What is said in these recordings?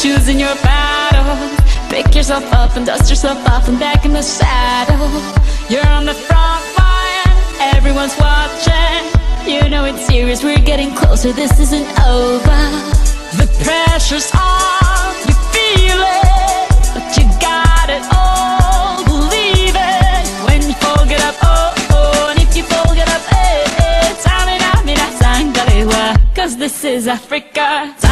choosing your battle. Pick yourself up and dust yourself off and back in the saddle. You're on the front line, everyone's watching. You know it's serious, we're getting closer, this isn't over. The pressure's on, you feel it, but you got it all. Believe it when you fold it up, oh oh, and if you up, eh eh. Mina cause this is Africa.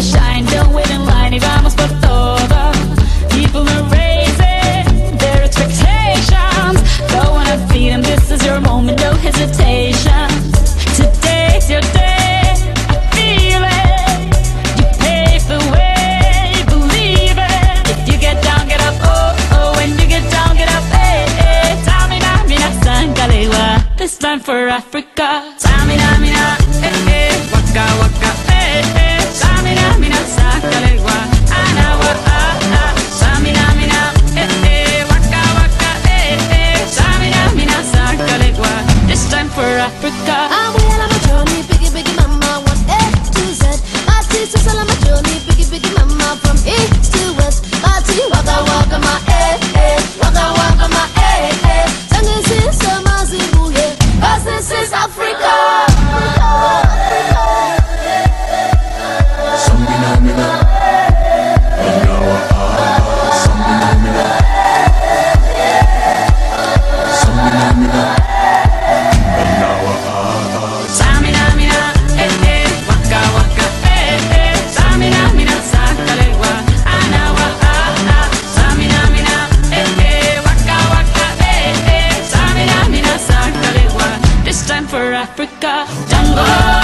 To shine, don't wait in line, y vamos por todo. People are raising their expectations. Go on and feed them, this is your moment, no hesitation. Today's your day, I feel it. You pave the way, believe it. If you get down, get up, oh, oh. When you get down, get up, eh, eh. Tsamina, mina, zangalewa. This time for Africa. Africa. jungle.